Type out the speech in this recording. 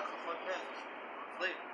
لك خفاف ليه؟